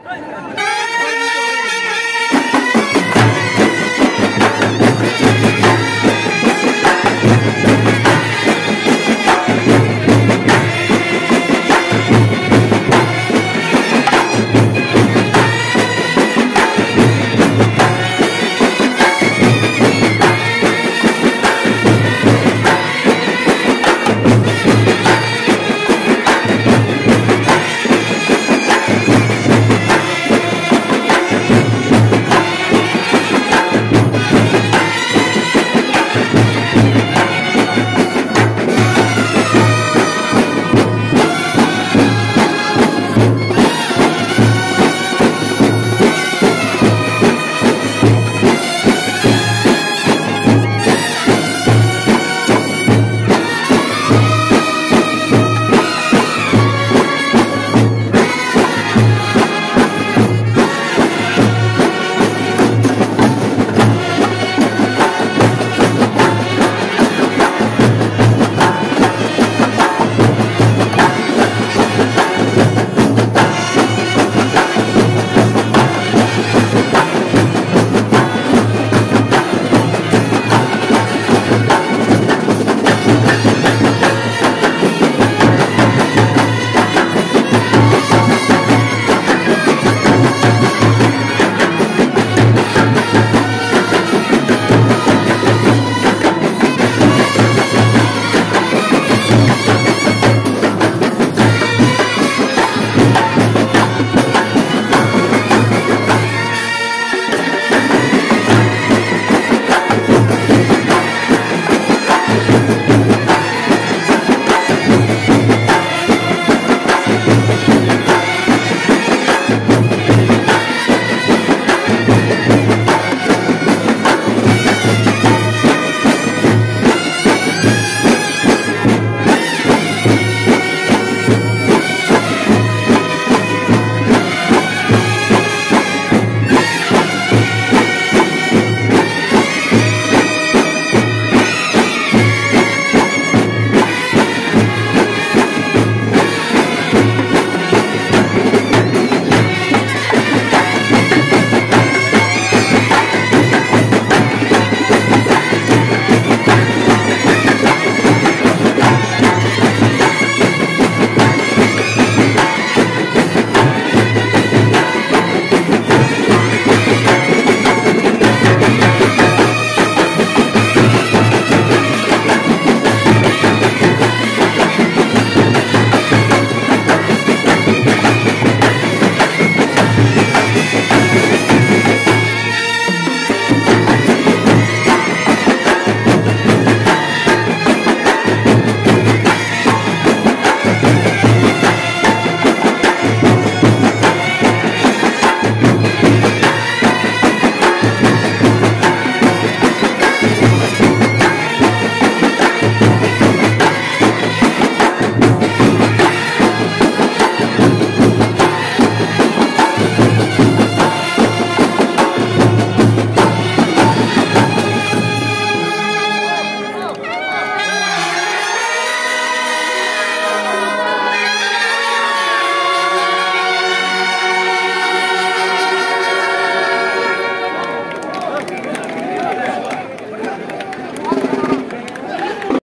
Hey!